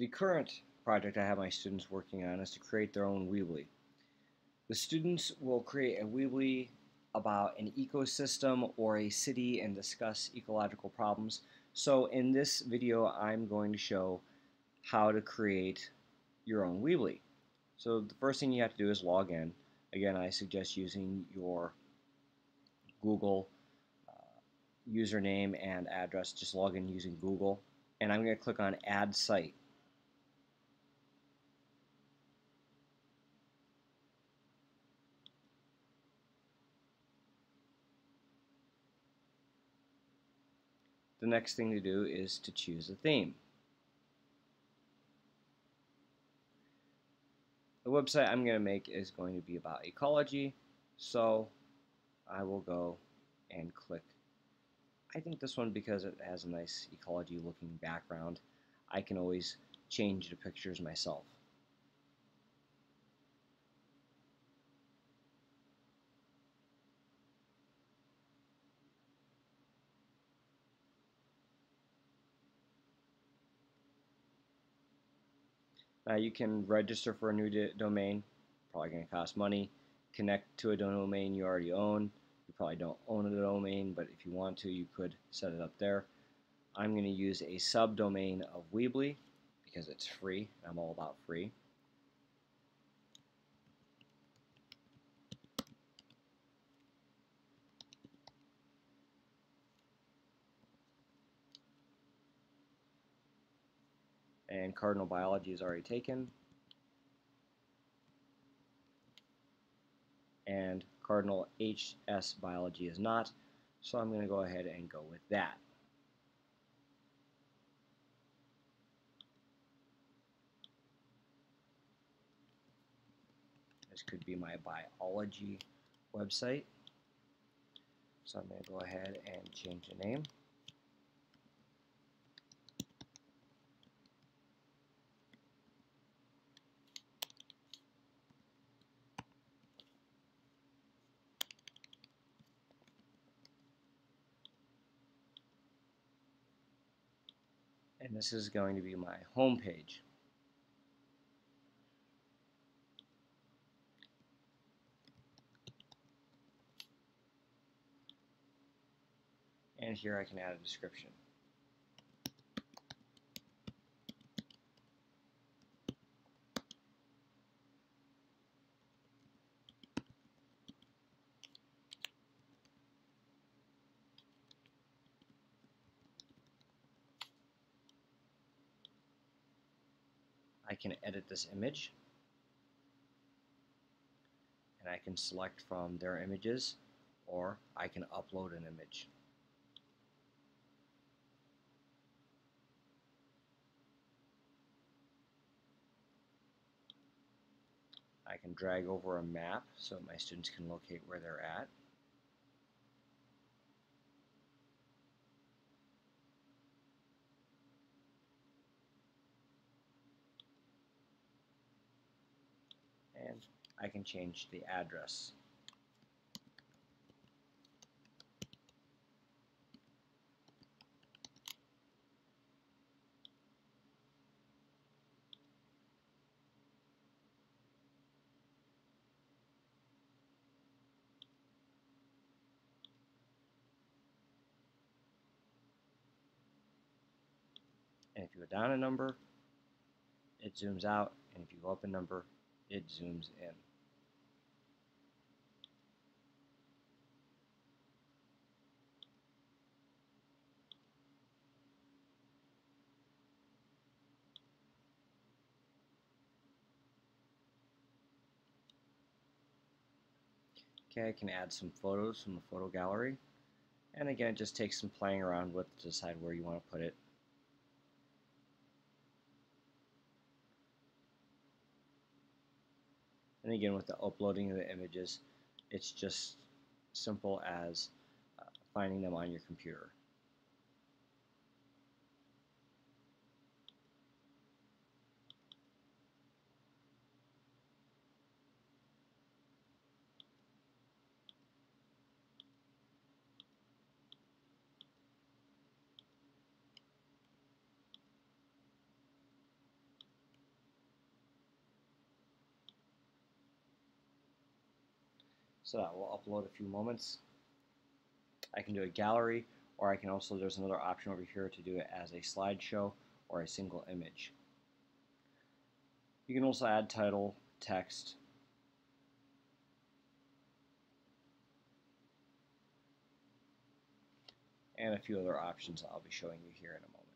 the current project I have my students working on is to create their own Weebly. The students will create a Weebly about an ecosystem or a city and discuss ecological problems. So in this video I'm going to show how to create your own Weebly. So the first thing you have to do is log in. Again, I suggest using your Google uh, username and address. Just log in using Google. And I'm going to click on Add Site. The next thing to do is to choose a theme. The website I'm going to make is going to be about ecology, so I will go and click. I think this one because it has a nice ecology looking background. I can always change the pictures myself. Uh, you can register for a new domain, probably going to cost money. Connect to a domain you already own. You probably don't own a domain, but if you want to, you could set it up there. I'm going to use a subdomain of Weebly because it's free. I'm all about free. And cardinal biology is already taken. And cardinal HS biology is not, so I'm going to go ahead and go with that. This could be my biology website. So I'm going to go ahead and change the name. And this is going to be my home page. And here I can add a description. I can edit this image and I can select from their images or I can upload an image. I can drag over a map so my students can locate where they're at. And I can change the address. And if you go down a number, it zooms out, and if you go up a number, it zooms in. Okay, I can add some photos from the photo gallery. And again, it just takes some playing around with to decide where you want to put it. And again, with the uploading of the images, it's just simple as uh, finding them on your computer. So that will upload a few moments. I can do a gallery, or I can also, there's another option over here to do it as a slideshow or a single image. You can also add title, text, and a few other options I'll be showing you here in a moment.